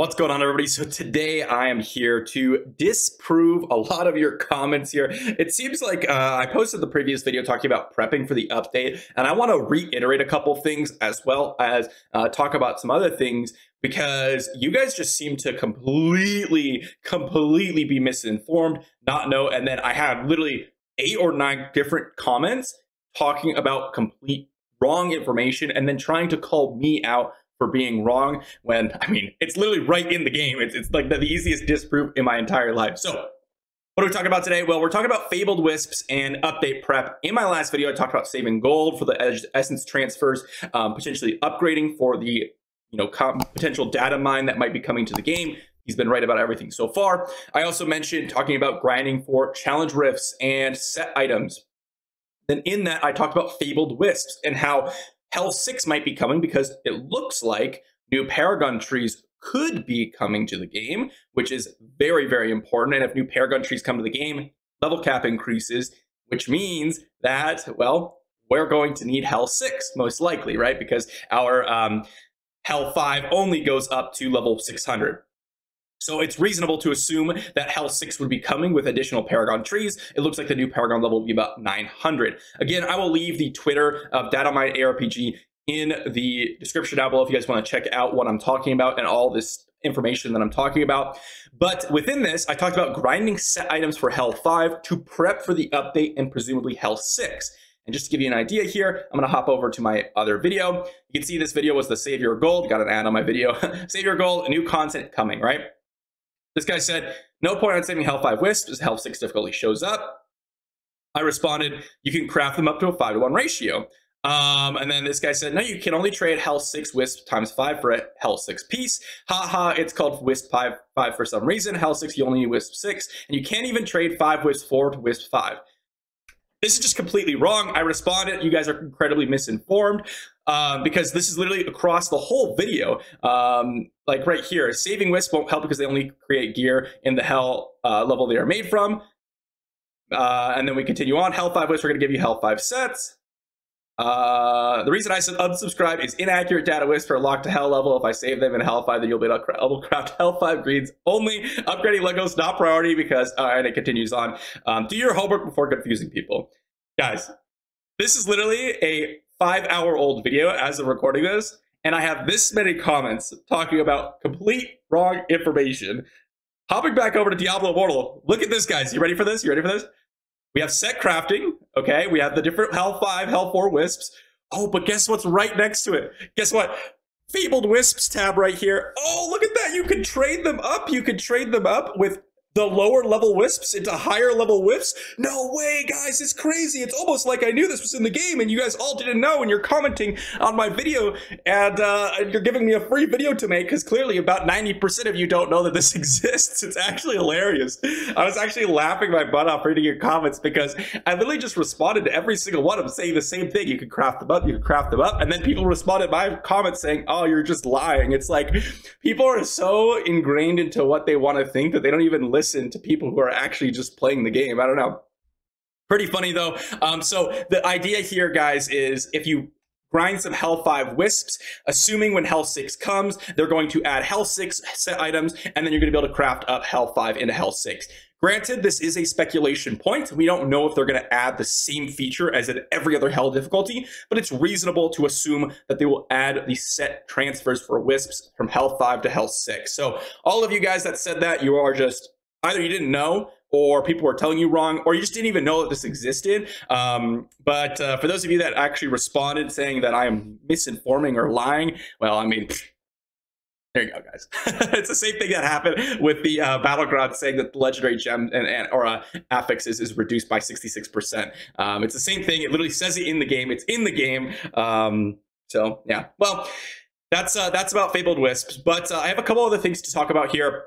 What's going on, everybody? So today I am here to disprove a lot of your comments here. It seems like uh, I posted the previous video talking about prepping for the update, and I want to reiterate a couple things as well as uh, talk about some other things because you guys just seem to completely, completely be misinformed, not know. And then I had literally eight or nine different comments talking about complete wrong information and then trying to call me out for being wrong when, I mean, it's literally right in the game. It's, it's like the, the easiest disproof in my entire life. So what are we talking about today? Well, we're talking about Fabled Wisps and update prep. In my last video, I talked about saving gold for the essence transfers, um, potentially upgrading for the you know potential data mine that might be coming to the game. He's been right about everything so far. I also mentioned talking about grinding for challenge rifts and set items. Then in that, I talked about Fabled Wisps and how Hell 6 might be coming because it looks like new Paragon trees could be coming to the game, which is very, very important. And if new Paragon trees come to the game, level cap increases, which means that, well, we're going to need Hell 6, most likely, right? Because our um, Hell 5 only goes up to level 600. So it's reasonable to assume that Hell 6 would be coming with additional Paragon trees. It looks like the new Paragon level will be about 900. Again, I will leave the Twitter of Datamine ARPG in the description down below if you guys want to check out what I'm talking about and all this information that I'm talking about. But within this, I talked about grinding set items for Hell 5 to prep for the update and presumably Hell 6. And just to give you an idea here, I'm going to hop over to my other video. You can see this video was the Save Your Gold. Got an ad on my video. Save Your Gold, new content coming, right? This guy said, no point on saving Hell 5 Wisps as Hell 6 difficulty shows up. I responded, you can craft them up to a 5 to 1 ratio. Um, and then this guy said, no, you can only trade Hell 6 Wisp times 5 for a Hell 6 piece. Ha ha, it's called Wisp 5, 5 for some reason. Hell 6, you only need Wisp 6. And you can't even trade 5 Wisp 4 to Wisp 5. This is just completely wrong. I responded. You guys are incredibly misinformed um, because this is literally across the whole video. Um, like right here, saving wisp won't help because they only create gear in the hell uh, level they are made from. Uh, and then we continue on. Hell 5 wisp, we're going to give you hell 5 sets. Uh, the reason I said unsubscribe is inaccurate data wisp for locked to hell level. If I save them in hell 5, then you'll be able to craft hell 5 greens only. Upgrading Legos not priority because, uh, and it continues on. Um, do your homework before confusing people. Guys, this is literally a five hour old video as of recording this, and I have this many comments talking about complete wrong information. Hopping back over to Diablo Immortal, look at this, guys. You ready for this? You ready for this? We have set crafting, okay? We have the different Hell 5, Hell 4 wisps. Oh, but guess what's right next to it? Guess what? Fabled Wisps tab right here. Oh, look at that. You can trade them up. You can trade them up with the lower level wisps into higher level wisps? No way, guys, it's crazy. It's almost like I knew this was in the game and you guys all didn't know and you're commenting on my video and uh, you're giving me a free video to make because clearly about 90% of you don't know that this exists. It's actually hilarious. I was actually laughing my butt off reading your comments because I literally just responded to every single one of them saying the same thing. You could craft them up, you could craft them up. And then people responded my comments saying, oh, you're just lying. It's like people are so ingrained into what they want to think that they don't even listen listen to people who are actually just playing the game. I don't know. Pretty funny though. Um, so the idea here, guys, is if you grind some Hell 5 Wisps, assuming when Hell 6 comes, they're going to add Hell 6 set items, and then you're going to be able to craft up Hell 5 into Hell 6. Granted, this is a speculation point. We don't know if they're going to add the same feature as in every other Hell difficulty, but it's reasonable to assume that they will add the set transfers for Wisps from Hell 5 to Hell 6. So all of you guys that said that, you are just either you didn't know or people were telling you wrong, or you just didn't even know that this existed. Um, but uh, for those of you that actually responded saying that I am misinforming or lying, well, I mean, there you go, guys. it's the same thing that happened with the uh, battleground saying that the legendary gem and, and or uh, affixes is reduced by 66%. Um, it's the same thing. It literally says it in the game. It's in the game. Um, so yeah, well, that's uh, that's about Fabled Wisps. But uh, I have a couple other things to talk about here.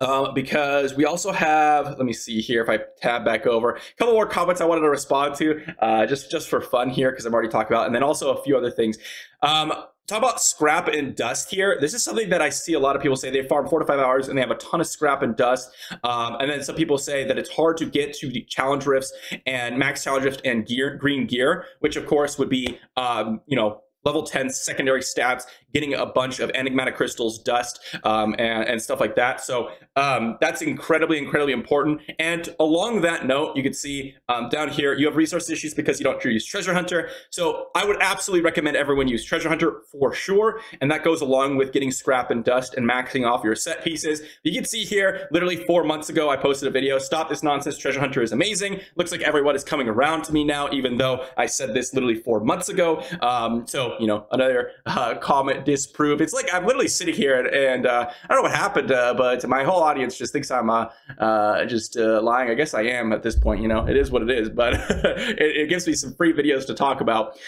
Uh, because we also have, let me see here if I tab back over, a couple more comments I wanted to respond to, uh, just just for fun here because I'm already talked about, and then also a few other things. Um, talk about scrap and dust here. This is something that I see a lot of people say they farm four to five hours and they have a ton of scrap and dust. Um, and then some people say that it's hard to get to the challenge rifts and max challenge rift and gear, green gear, which of course would be, um, you know, level 10 secondary stats, getting a bunch of enigmatic crystals, dust, um, and, and, stuff like that. So um, that's incredibly, incredibly important. And along that note, you can see um, down here, you have resource issues because you don't use Treasure Hunter. So I would absolutely recommend everyone use Treasure Hunter for sure. And that goes along with getting scrap and dust and maxing off your set pieces. You can see here, literally four months ago, I posted a video, Stop This Nonsense, Treasure Hunter is amazing. Looks like everyone is coming around to me now, even though I said this literally four months ago. Um, so you know, another uh, comment disprove. It's like I'm literally sitting here and, and uh, I don't know what happened, uh, but my whole audience just thinks I'm uh, uh, just uh, lying. I guess I am at this point. You know, it is what it is, but it, it gives me some free videos to talk about.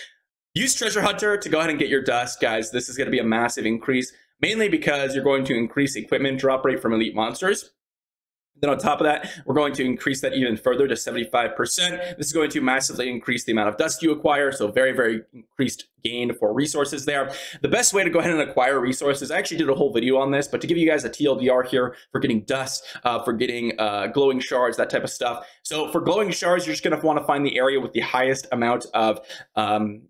Use Treasure Hunter to go ahead and get your dust, guys. This is going to be a massive increase, mainly because you're going to increase equipment drop rate from elite monsters. Then on top of that, we're going to increase that even further to 75%. This is going to massively increase the amount of dust you acquire. So very, very increased gain for resources there. The best way to go ahead and acquire resources, I actually did a whole video on this, but to give you guys a TLDR here for getting dust, uh, for getting uh, glowing shards, that type of stuff. So for glowing shards, you're just going to want to find the area with the highest amount of um,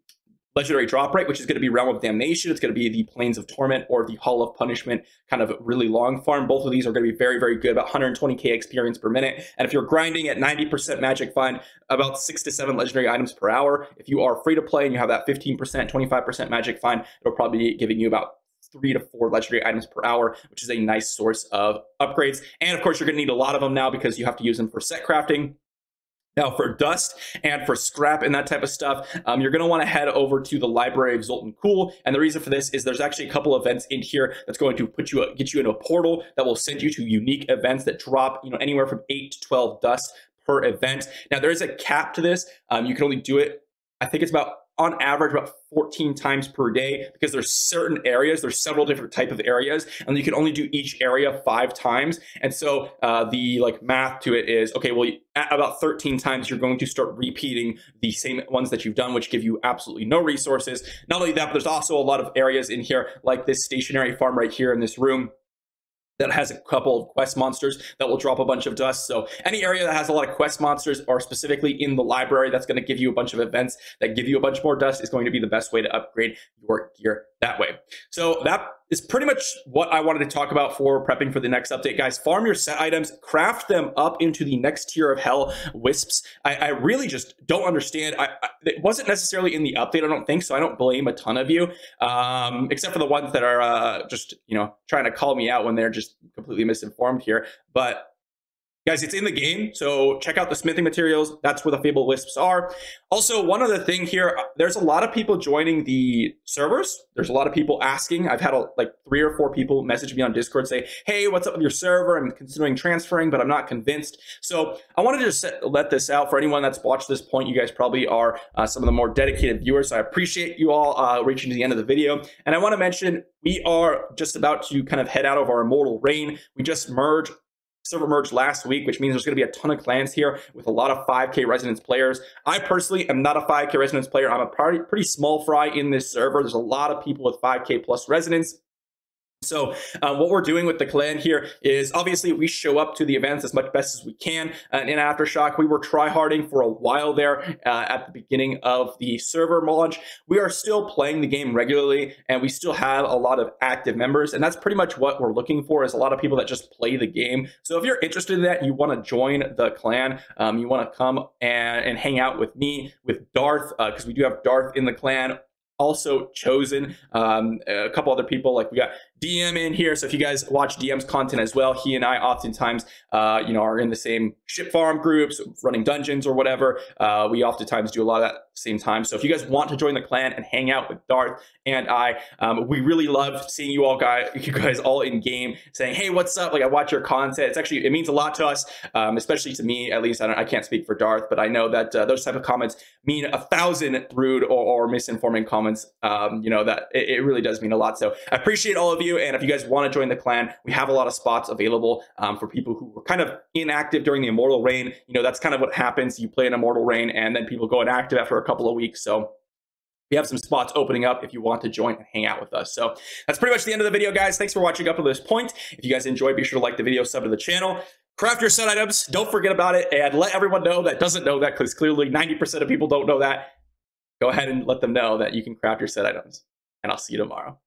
legendary drop rate, which is going to be Realm of Damnation. It's going to be the Plains of Torment or the Hall of Punishment, kind of really long farm. Both of these are going to be very, very good, about 120k experience per minute. And if you're grinding at 90% magic find, about six to seven legendary items per hour. If you are free to play and you have that 15%, 25% magic find, it'll probably be giving you about three to four legendary items per hour, which is a nice source of upgrades. And of course, you're going to need a lot of them now because you have to use them for set crafting. Now, for dust and for scrap and that type of stuff, um, you're going to want to head over to the Library of Zoltun Kulle. And the reason for this is there's actually a couple events in here that's going to put you get you into a portal that will send you to unique events that drop, you know, anywhere from eight to twelve dust per event. Now, there is a cap to this. Um, you can only do it. I think it's about on average about 14 times per day because there's certain areas there's several different type of areas and you can only do each area five times. And so uh, the like math to it is okay well about 13 times you're going to start repeating the same ones that you've done which give you absolutely no resources. Not only that but there's also a lot of areas in here like this stationary farm right here in this room that has a couple of quest monsters that will drop a bunch of dust. So any area that has a lot of quest monsters or specifically in the library that's going to give you a bunch of events that give you a bunch more dust is going to be the best way to upgrade your gear that way. So that is pretty much what I wanted to talk about for prepping for the next update, guys. Farm your set items, craft them up into the next tier of hell wisps. I, I really just don't understand. I, I, it wasn't necessarily in the update, I don't think, so I don't blame a ton of you, um, except for the ones that are uh, just, you know, trying to call me out when they're just completely misinformed here. But Guys, it's in the game, so check out the smithing materials. That's where the Fable Wisps are. Also, one other thing here, there's a lot of people joining the servers. There's a lot of people asking. I've had a, like three or four people message me on Discord say, hey, what's up with your server? I'm considering transferring, but I'm not convinced. So I wanted to just set, let this out for anyone that's watched this point. You guys probably are uh, some of the more dedicated viewers. So I appreciate you all uh, reaching to the end of the video. And I want to mention, we are just about to kind of head out of our immortal reign. We just merged server merged last week, which means there's going to be a ton of clans here with a lot of 5k resonance players. I personally am not a 5k resonance player. I'm a pretty, pretty small fry in this server. There's a lot of people with 5k plus resonance. So uh, what we're doing with the clan here is obviously we show up to the events as much best as we can. And in Aftershock, we were tryharding for a while there uh, at the beginning of the server launch. We are still playing the game regularly and we still have a lot of active members. And that's pretty much what we're looking for is a lot of people that just play the game. So if you're interested in that, you want to join the clan, um, you want to come and, and hang out with me, with Darth, because uh, we do have Darth in the clan also chosen um, a couple other people like we got DM in here. So if you guys watch DM's content as well, he and I oftentimes, uh, you know, are in the same ship farm groups, running dungeons or whatever. Uh, we oftentimes do a lot of that same time. So if you guys want to join the clan and hang out with Darth and I, um, we really love seeing you all guys, you guys all in game saying, "Hey, what's up?" Like I watch your content. It's actually it means a lot to us, um, especially to me. At least I, I, can't speak for Darth, but I know that uh, those type of comments mean a thousand rude or, or misinforming comments. Um, you know that it, it really does mean a lot. So I appreciate all of you. And if you guys want to join the clan, we have a lot of spots available um, for people who were kind of inactive during the Immortal Reign. You know, that's kind of what happens. You play an Immortal Reign and then people go inactive after a couple of weeks. So we have some spots opening up if you want to join and hang out with us. So that's pretty much the end of the video, guys. Thanks for watching up to this point. If you guys enjoyed, be sure to like the video, sub to the channel. Craft your set items. Don't forget about it. And let everyone know that doesn't know that because clearly 90% of people don't know that. go ahead and let them know that you can craft your set items. And I'll see you tomorrow.